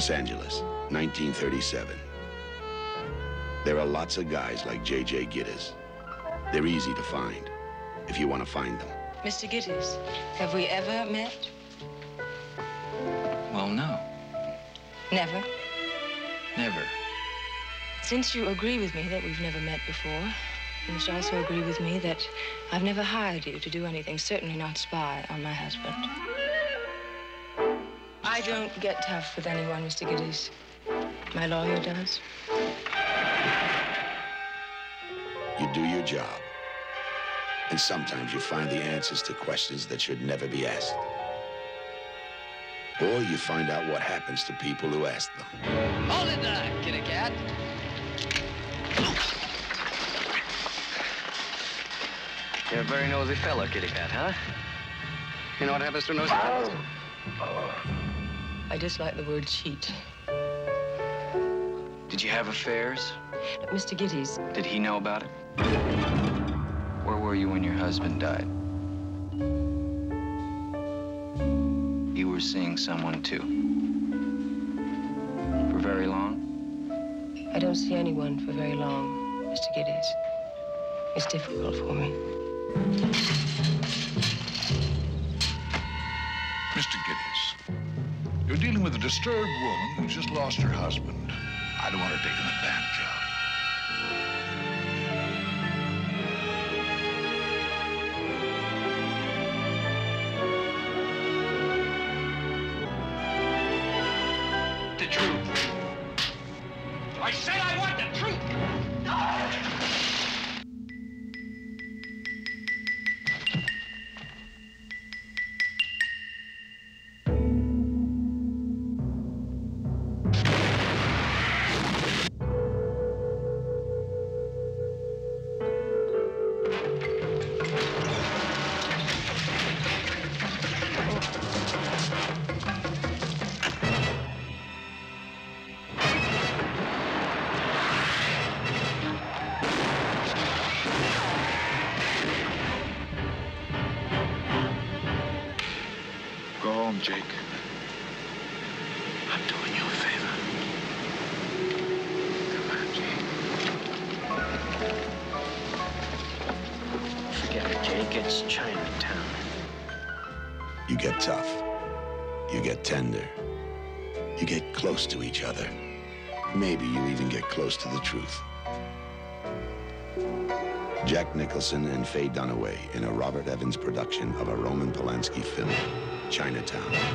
Los Angeles, 1937. There are lots of guys like J.J. Gittes. They're easy to find, if you want to find them. Mr. Gittes, have we ever met? Well, no. Never. Never. Since you agree with me that we've never met before, you must also agree with me that I've never hired you to do anything, certainly not spy on my husband. I don't get tough with anyone, Mr. Gittes. My lawyer does. You do your job. And sometimes you find the answers to questions that should never be asked. Or you find out what happens to people who ask them. Hold it there, kitty cat. You're a very nosy fellow, kitty cat, huh? You know what happens to nosy oh. fellows? Oh. I dislike the word cheat. Did you have affairs? Mr. Gittes, Did he know about it? Where were you when your husband died? You were seeing someone too. For very long? I don't see anyone for very long, Mr. Gittes. It's difficult for me. With a disturbed woman who's just lost her husband. I don't want her taken advantage of. The truth. Home, Jake. I'm doing you a favor. Come on, Jake. Forget it, Jake. It's Chinatown. You get tough. You get tender. You get close to each other. Maybe you even get close to the truth. Jack Nicholson and Faye Dunaway in a Robert Evans production of a Roman Polanski film, Chinatown.